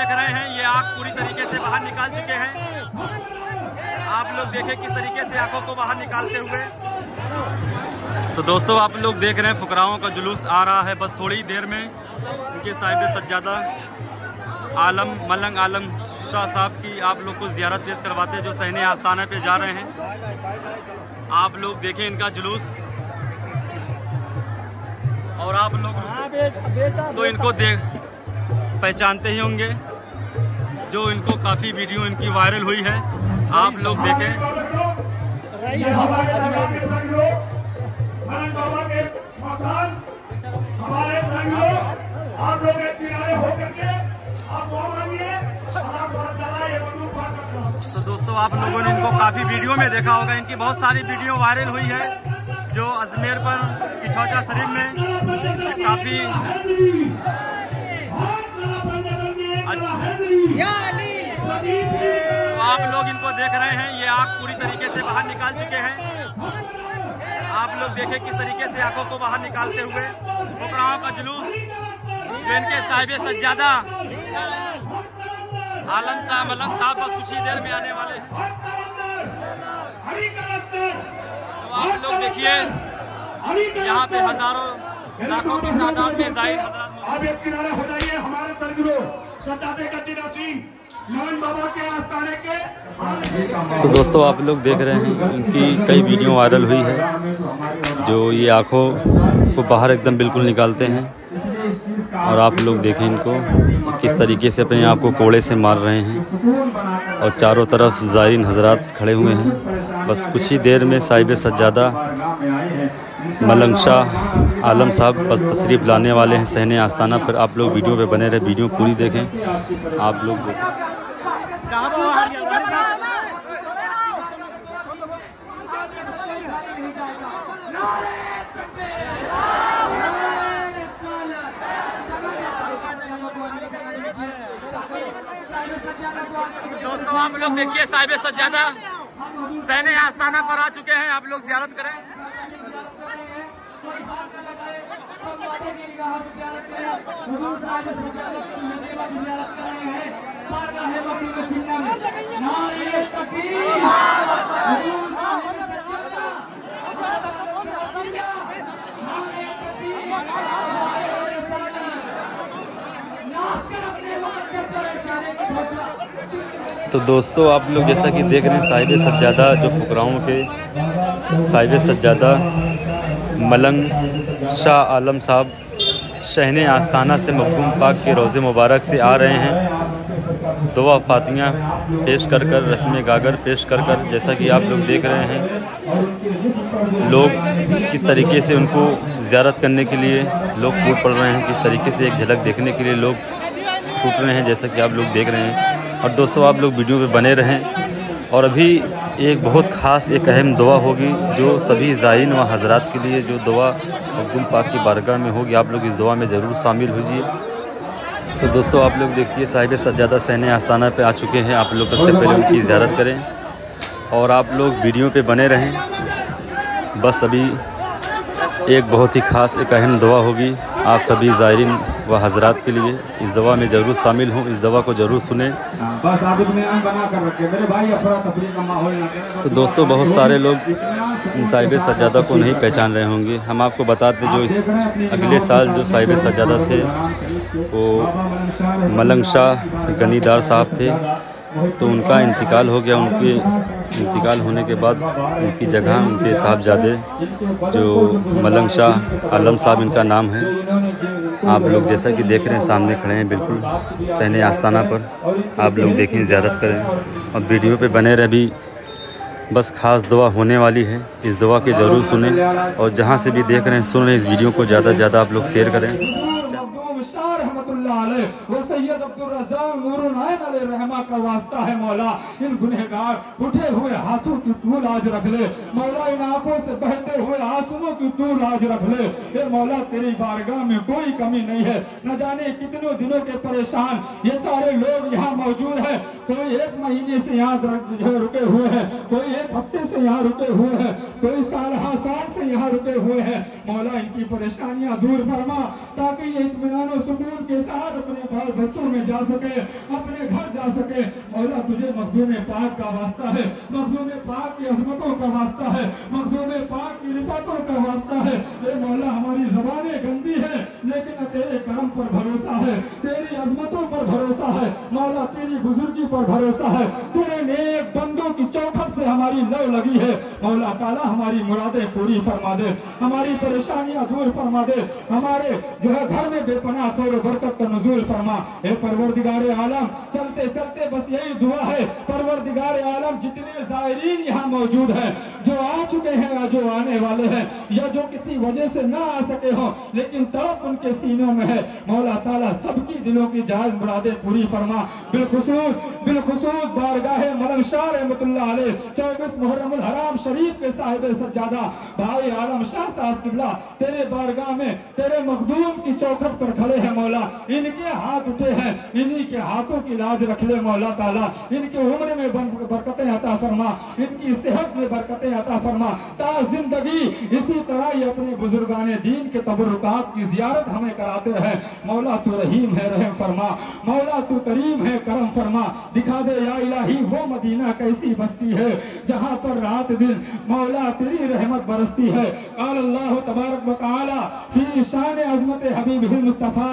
देख रहे हैं ये आग पूरी तरीके से बाहर निकाल चुके हैं। आप लोग देखें किस तरीके से आँखों को बाहर निकालते हुए। तो दोस्तों आप लोग देख रहे हैं फुकराओं का जुलूस आ रहा है बस थोड़ी देर में। उनके साहिब सज्जादा आलम मलंग आलम शाह साहब की आप लोग को जियारत पेश करवाते हैं जो सहने आस्थाना पे जा रहे हैं। आप लोग देखें इनका जुलूस। और आप लोग तो इनको देख पहचानते ही होंगे। जो इनको काफ़ी वीडियो इनकी वायरल हुई है, आप लोग देखें। तो दोस्तों, आप लोगों ने इनको काफ़ी वीडियो में देखा होगा। इनकी बहुत सारी वीडियो वायरल हुई है, जो अजमेर पर किछौटा शरीफ में काफ़ी आप लोग इनको देख रहे हैं, ये आग पूरी तरीके से बाहर निकाल चुके हैं। आप लोग देखें किस तरीके से आँखों को बाहर निकालते हुए फुकराओं का जुलूस जो इनके साहिब सज्जादा आलम साहब मलंग साहब, बस कुछ ही देर में आने वाले हैं। तो आप लोग देखिए, यहाँ पे हज़ारों, लाखों की तादाद में ज़ाहिर मौजूद आप एक हो जाइए, हमारे तो दोस्तों, आप लोग देख रहे हैं उनकी कई वीडियो वायरल हुई है, जो ये आँखों को बाहर एकदम बिल्कुल निकालते हैं, और आप लोग देखें इनको, किस तरीके से अपने आप को कोड़े से मार रहे हैं, और चारों तरफ़ ज़ायरीन हजरात खड़े हुए हैं। बस कुछ ही देर में साहिब सज्जादा मलंग शाह आलम साहब बस तशरीफ़ लाने वाले हैं। सहने आस्थाना पर आप लोग वीडियो पे बने रहे, वीडियो पूरी देखें। आप लोग देखें। दोस्तों, आप लोग देखिए साहिब सज्जादा। सहने आस्थाना पर आ चुके हैं। आप लोग जियारत करें। तो दोस्तों, आप लोग जैसा कि देख रहे हैं, साहिब सज्जादा, जो फुकराओं के, साहिब सज्जादा मलंग शाह आलम साहब शहन आस्थाना से मखदूम पाक के रोज़े मुबारक से आ रहे हैं। दुआ फातियाँ पेश कर कर, रस्म गागर पेश कर कर, जैसा कि आप लोग देख रहे हैं। लोग किस तरीके से उनको ज़्यारत करने के लिए, लोग टूट पड़ रहे हैं, किस तरीके से एक झलक देखने के लिए लोग छूट रहे हैं, जैसा कि आप लोग देख रहे हैं। और दोस्तों, आप लोग वीडियो पे बने रहें। और अभी एक बहुत ख़ास, एक अहम दुआ होगी जो सभी ज़ाइन व हजरात के लिए जो दुआ मखदूम पाक की बारगाह में होगी। आप लोग इस दुआ में ज़रूर शामिल होजिए। तो दोस्तों, आप लोग देखिए, साहिब सज्जादा सहन आस्थाना पे आ चुके हैं। आप लोग सबसे पहले उनकी ज़्यारत करें और आप लोग वीडियो पे बने रहें। बस अभी एक बहुत ही ख़ास, एक अहम दुआ होगी। आप सभी ज़ायरीन व हजरात के लिए इस दवा में ज़रूर शामिल हूँ इस दवा को ज़रूर सुने। करें तो दोस्तों बहुत सारे लोग इन साहिब सज्जादा को नहीं पहचान रहे होंगे। हम आपको बताते जो इस अगले साल जो साहिब सज्जादा थे वो मलंग शाह गनीदार साहब थे। तो उनका इंतकाल हो गया। उनके इंतकाल होने के बाद उनकी जगह उनके साहबजादे जो मलंग शाह आलम साहब इनका नाम है आप लोग जैसा कि देख रहे हैं, सामने खड़े हैं, बिल्कुल सहने आस्थाना पर। आप लोग देखें ज़्यादात करें। और वीडियो पे बने रहे भी बस ख़ास दुआ होने वाली है। इस दुआ के ज़रूर सुने। और जहाँ से भी देख रहे हैं, सुन रहे हैं, इस वीडियो को ज़्यादा से ज़्यादा आप लोग शेयर करें। सैयद अब्दुल रज़्ज़ाक नूरुल ऐन रहमा का वास्ता है, मौला। इन गुनहगार उठे हुए हाथों की तू लाज रख ले। मौला, इन आँखों से बहते हुए आंसुओं की तू लाज रख ले। ये मौला, तेरी बारगाह में कोई कमी नहीं है। न जाने कितनों दिनों के परेशान ये सारे लोग यहाँ मौजूद है। कोई एक महीने से यहाँ रुके हुए हैं। कोई एक हफ़्ते से यहाँ रुके हुए हैं। कोई साल हाँ साल से यहाँ रुके हुए हैं। मौला, इनकी परेशानियाँ दूर फरमा, ताकि ये इतमान सुकून के साथ औलाद अपने बाल बच्चों में जा सके, अपने घर जा सके। मौला तुझे मखदूम पाक का वास्ता है, मखदूम पाक की अजमतों का वास्ता है, मखदूम पाक की रिफातों का वास्ता है। ए मौला, हमारी जबानें गंदी है, लेकिन तेरे काम पर भरोसा है, तेरी अजमतों पर भरोसा है। मौला, तेरी बुजुर्गी पर भरोसा है, तेरे नेक बंदों की चौखट से हमारी लव लगी है। मौला ताला, हमारी मुरादें पूरी फरमा दे, हमारी परेशानियाँ दूर फरमा दे, हमारे जो है घर में बेपनाह तोर बरकत का नजूल फरमा हे परवरदिगार आलम, चलते चलते, बस यही दुआ है। परवरदिगार आलम, जितने जायरीन यहाँ मौजूद हैं, जो आ चुके हैं या जो आने वाले हैं, या जो किसी वजह से ना आ सके हो, लेकिन तड़प उनके सीनों में है। मौला ताला सबकी दिलों की जायज़ मुरादें पूरी फरमा। बिलखसूस बिलखसूस, बारगाह मलंग शाह रहमतुल्लाह चौबीस मुहर्रमुल हराम शरीफ के साहिब सज्जादा। भाई आलम शाह साहब किबला, तेरे बारगाह में, तेरे मखदूम की चौखट पर खड़े हैं मौला। इनके हाथ उठे हैं। इन्हीं के हाथों की लाज रख ले मौला ताला। इनके उम्र में बरकतें अता फरमा। इनकी सेहत में बरकतें अता फरमा। ता ज़िंदगी। इसी तरह ही अपने बुजुर्गान दीन के तबरुकात की जियारत हमें कराते रहे। मौला तू रहीम है, रहम फरमा। मौला तो करीम है, करम फरमा। दिखा दे, या इलाही, वो मदीना कैसी बस्ती है, जहाँ पर रात दिन मौला तेरी रहमत बरसती है। अल्लाह तबारक व तआला फ़ी शान अजमत हबीब मुस्तफ़ा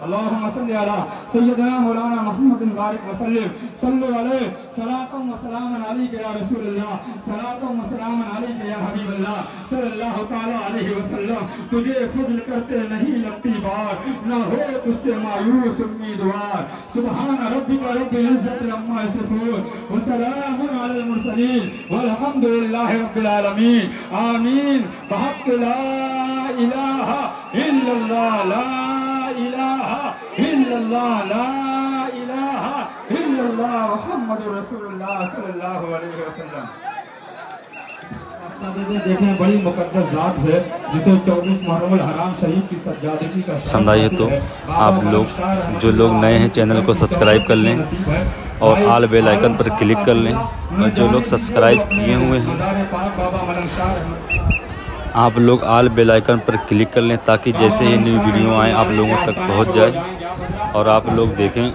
तस्लीमा अल्लाहुम्मा सल्लि अला सय्यदना मौलाना मुहम्मद बारिक वसल्लम सल्लु अलैहि सलातम व सलामन अलैका या रसूलल्लाह सलातम व सलामन अलैका या हबीबल्लाह सल्लल्लाहु तआला अलैहि वसल्लम तुझे फजल करते नहीं लगती बार न हो तुझसे मायूस उम्मीदवार सुभान रब्बिका रब्बिल इज्जति अम्मा यसिफून व सलामुन अलल मुरसलीन वल्हम्दुलिल्लाहि रब्बिल आलमीन आमीन बहक ला इलाहा इल्लल्लाह ला इलाहा देखें बड़ी मुकद्दस रात है जिसे 24 मुहर्रम हराम शरीफ की सज्जादगी का पसंद आई तो आप लोग जो लोग नए हैं चैनल को सब्सक्राइब कर लें और आल बेल आइकन पर क्लिक कर लें। और जो लोग सब्सक्राइब किए हुए हैं आप लोग आल बेल आइकन पर क्लिक कर लें ताकि जैसे ही न्यू वीडियो आए आप लोगों तक पहुँच जाए। और आप लोग देखें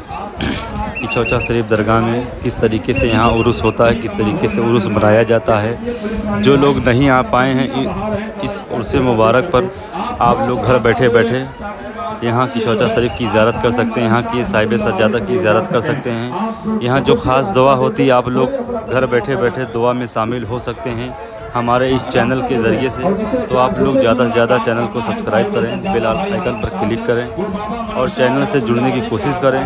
कि चौचा शरीफ दरगाह में किस तरीके से यहाँ उर्स होता है, किस तरीके से उर्स मनाया जाता है। जो लोग नहीं आ पाए हैं इस उर्स मुबारक पर, आप लोग घर बैठे बैठे यहाँ की चौचा शरीफ की ज़्यारत कर सकते हैं, यहाँ की साहिब सज्जादा की ज़्यारत कर सकते हैं। यहाँ जो ख़ास दुआ होती है, आप लोग घर बैठे बैठे दुआ में शामिल हो सकते हैं। हमारे इस चैनल के ज़रिए से तो आप लोग ज़्यादा से ज़्यादा चैनल को सब्सक्राइब करें, बेल आइकन पर क्लिक करें और चैनल से जुड़ने की कोशिश करें।